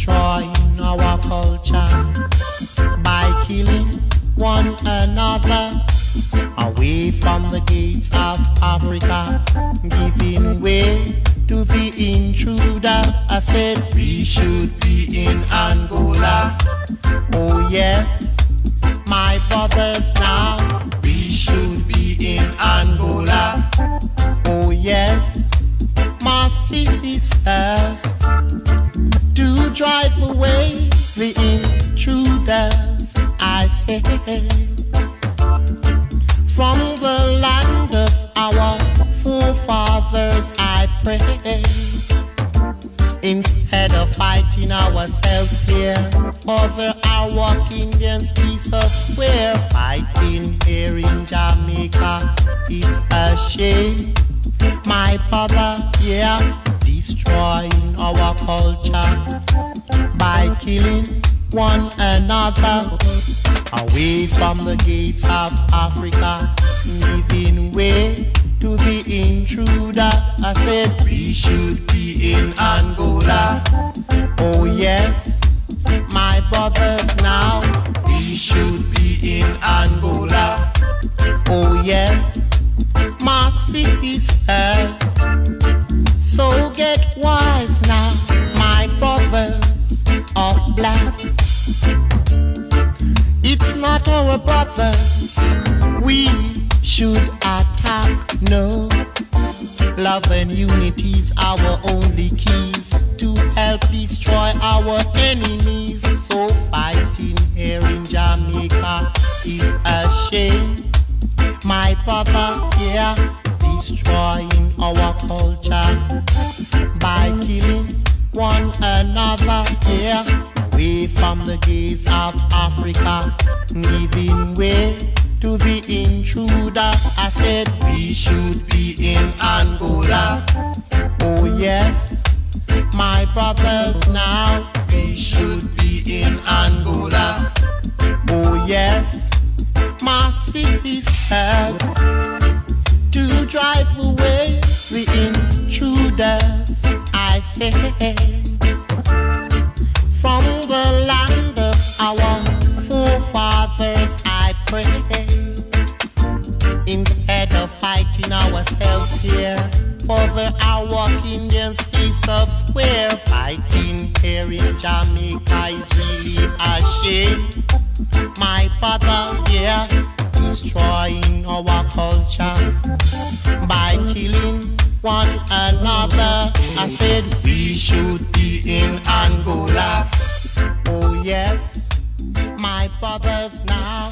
destroying our culture by killing one another away from the gates of Africa, giving way to the intruder. I said we should be in Angola. Oh yes, my brothers now, we should be in Angola. Oh yes, my sisters, to drive away the intruders. I say ourselves here for the our Indians piece of square, fighting here in Jamaica, it's a shame. My brother, yeah, destroying our culture by killing one another away from the gates of Africa, giving way to the intruder. I said we should be in Angola. Oh yes, my brothers now, we should be in Angola. Oh yes, my sisters. So get wise now, my brothers of black. It's not our brothers we should unity's our only keys to help destroy our enemies. So fighting here in Jamaica is a shame. My brother, yeah, destroying our culture by killing one another here away from the gates of Africa, giving way to the intruder. I said we should be in Angola. Brothers now, we should be in Angola. Oh yes, my city sisters, to drive away the intruders. I say from the land of our forefathers, I pray. Instead of fighting ourselves here for the of fighting here in Jamaica is really a shame. My brother, yeah, destroying our culture by killing one another. I said we should be in Angola. Oh yes, my brothers now,